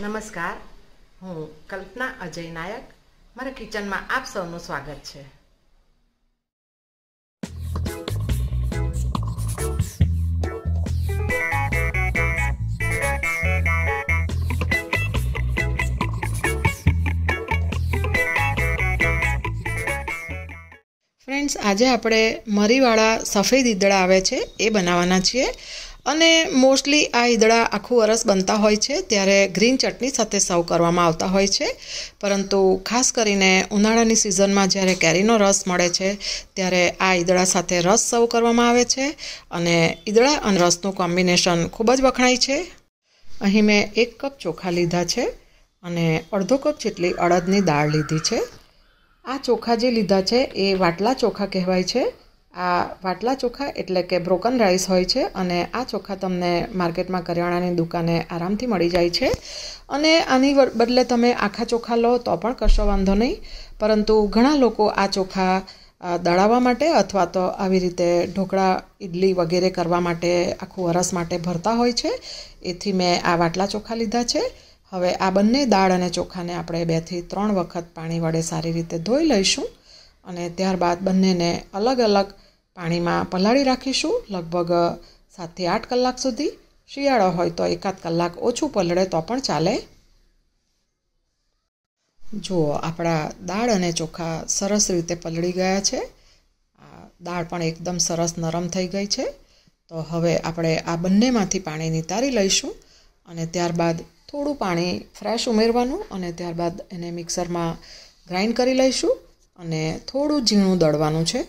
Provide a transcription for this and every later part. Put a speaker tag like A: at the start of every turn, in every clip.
A: નમસ્કાર. હું કલ્પના અજય નાયક. મારા કિચનમાં આપ સૌનું સ્વાગત છે. ફ્રેન્ડ્સ આજે આપણે મરીવાળા સફેદ ઈદળા આવે છે, એ બનાવવાના છીએ. અને મોસ્ટલી આ ઈદળા આખું વરસ બનતા હોય છે, ત્યારે ગ્રીન ચટણી સાથે સર્વ કરવામાં આવતા હોય છે. પરંતુ ખાસ કરીને ઉનાળાની સિઝનમાં જ્યારે કેરીનો રસ મળે છે, ત્યારે આ ઈદળા સાથે રસ સર્વ કરવામાં આવે છે અને ઈદળા અને રસનું કોમ્બિનેશન ખૂબ જ વખણાય છે. અહીં મેં એક કપ ચોખા લીધા છે અને અડધો કપ જેટલી અડદની દાળ લીધી છે. આ ચોખા જે લીધા છે, એ વાટલા ચોખા કહેવાય છે. આ વાટલા ચોખા એટલે કે બ્રોકન રાઈસ હોય છે અને આ ચોખા તમને માર્કેટમાં કરિયાણાની દુકાને આરામથી મળી જાય છે. અને આની બદલે તમે આખા ચોખા લો તો પણ કશો વાંધો નહીં. પરંતુ ઘણા લોકો આ ચોખા દળાવવા માટે અથવા તો આવી રીતે ઢોકળા ઇડલી વગેરે કરવા માટે આખું વરસ માટે ભરતા હોય છે. એથી મેં આ વાટલા ચોખા લીધા છે. હવે આ બંને દાળ અને ચોખાને આપણે બેથી ત્રણ વખત પાણી વડે સારી રીતે ધોઈ લઈશું અને ત્યારબાદ બંનેને અલગ અલગ પાણીમાં પલાળી રાખીશું. લગભગ સાતથી આઠ કલાક સુધી. શિયાળો હોય તો એકાદ કલાક ઓછું પલળે તો પણ ચાલે. જુઓ, આપણા દાળ અને ચોખા સરસ રીતે પલળી ગયા છે. દાળ પણ એકદમ સરસ નરમ થઈ ગઈ છે. તો હવે આપણે આ બંનેમાંથી પાણી નિતારી લઈશું અને ત્યારબાદ થોડું પાણી ફ્રેશ ઉમેરવાનું અને ત્યારબાદ એને મિક્સરમાં ગ્રાઇન્ડ કરી લઈશું અને થોડું ઝીણું દળવાનું છે.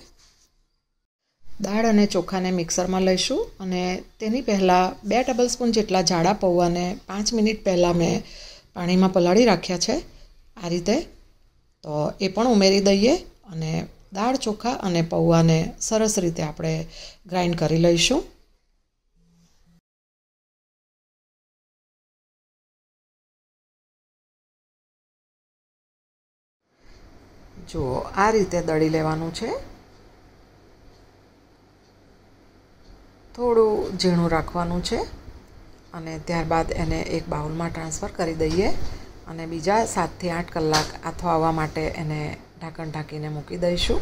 A: દાળ અને ચોખાને મિક્સરમાં લઈશું અને તેની પહેલાં બે ટેબલસ્પૂન જેટલા જાડા પૌવાને પાંચ મિનિટ પહેલાં મેં પાણીમાં પલાળી રાખ્યા છે આ રીતે. તો એ પણ ઉમેરી દઈએ અને દાળ, ચોખા અને પૌવાને સરસ રીતે આપણે ગ્રાઇન્ડ કરી લઈશું. જુઓ, આ રીતે દળી લેવાનું છે. થોડું ઝીણું રાખવાનું છે અને ત્યારબાદ એને એક બાઉલમાં ટ્રાન્સફર કરી દઈએ અને બીજા સાતથી આઠ કલાક આથો આવવા માટે એને ઢાંકણ ઢાંકીને મૂકી દઈશું.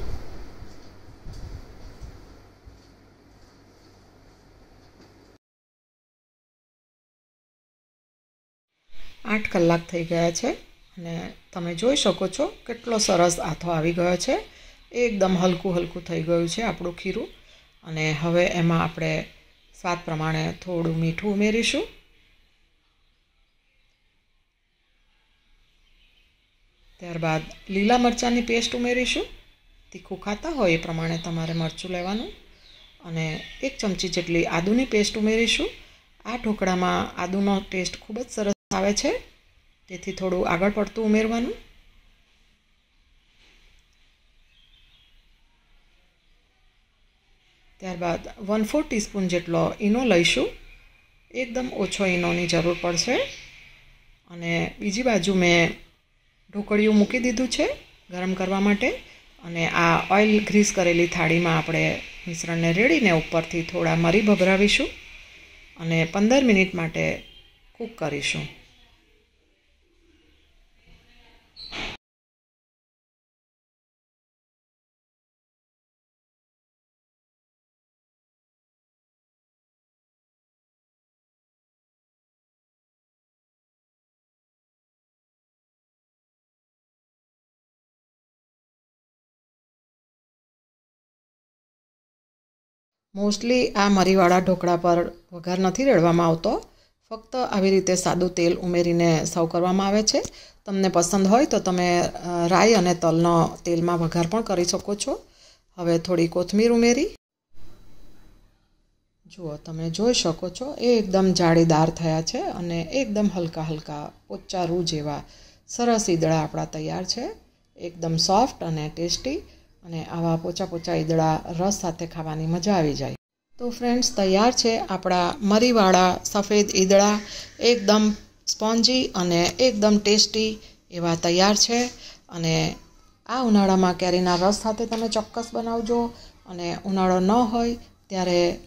A: આઠ કલાક થઈ ગયા છે અને તમે જોઈ શકો છો કેટલો સરસ આથો આવી ગયો છે. એકદમ હલકું હલકું થઈ ગયું છે આપણું ખીરું. અને હવે એમાં આપણે સ્વાદ પ્રમાણે થોડું મીઠું ઉમેરીશું. ત્યારબાદ લીલા મરચાંની પેસ્ટ ઉમેરીશું. તીખું ખાતા હોય એ પ્રમાણે તમારે મરચું લેવાનું. અને એક ચમચી જેટલી આદુની પેસ્ટ ઉમેરીશું. આ ઢોકળામાં આદુનો ટેસ્ટ ખૂબ જ સરસ આવે છે. તેથી થોડું આગળ પડતું ઉમેરવાનું. ત્યારબાદ વન ફોર ટીસ્પૂન જેટલો ઈનો લઈશું. એકદમ ઓછો ઈનોની જરૂર પડશે. અને બીજી બાજુ મેં ઢોકળિયું મૂકી દીધું છે ગરમ કરવા માટે. અને આ ઓઇલ ગ્રીસ કરેલી થાળીમાં આપણે મિશ્રણને રેડીને ઉપરથી થોડા મરી ભભરાવીશું. અને પંદર મિનિટ માટે કૂક કરીશું. મોસ્ટલી આ મરીવાળા ઢોકળા પર વઘાર નથી રેડવામાં આવતો. ફક્ત આવી રીતે સાદું તેલ ઉમેરીને સર્વ કરવામાં આવે છે. તમને પસંદ હોય તો તમે રાઈ અને તલનો તેલમાં વઘાર પણ કરી શકો છો. હવે થોડી કોથમીર ઉમેરી. જુઓ, તમે જોઈ શકો છો, એ એકદમ જાળીદાર થયા છે અને એકદમ હલકા હલકા પોચ્ચા રૂ જેવા સરસ ઈદળા આપણા તૈયાર છે. એકદમ સોફ્ટ અને ટેસ્ટી. અને આવા પોચા પોચા ઈદળા રસ સાથે ખાવાની મજા આવી જાય. તો ફ્રેન્ડ્સ તૈયાર છે આપણા મરીવાળા સફેદ ઈદળા. એકદમ સ્પોન્જી અને એકદમ ટેસ્ટી એવા તૈયાર છે. અને આ ઉનાળામાં કેરીના રસ સાથે તમે ચોક્કસ બનાવજો. અને ઉનાળો ન હોય ત્યારે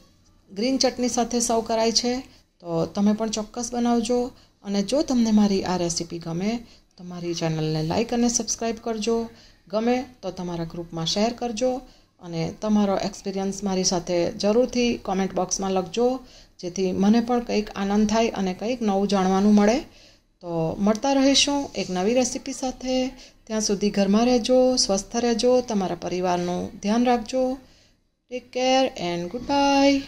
A: ગ્રીન ચટણી સાથે સર્વ કરાય છે. તો તમે પણ ચોક્કસ બનાવજો. અને જો તમને મારી આ રેસીપી ગમે, તો મારી ચેનલને લાઇક અને સબસ્ક્રાઈબ કરજો. ગમે તો તમારા ગ્રુપમાં શેર કરજો અને તમારો એક્સપિરિયન્સ મારી સાથે જરૂરથી કોમેન્ટ બોક્સમાં લખજો, જેથી મને પણ કંઈક આનંદ થાય અને કંઈક નવું જાણવાનું મળે. તો મળતા રહીશું એક નવી રેસીપી સાથે. ત્યાં સુધી ઘરમાં રહેજો, સ્વસ્થ રહેજો, તમારા પરિવારનું ધ્યાન રાખજો. Take care and goodbye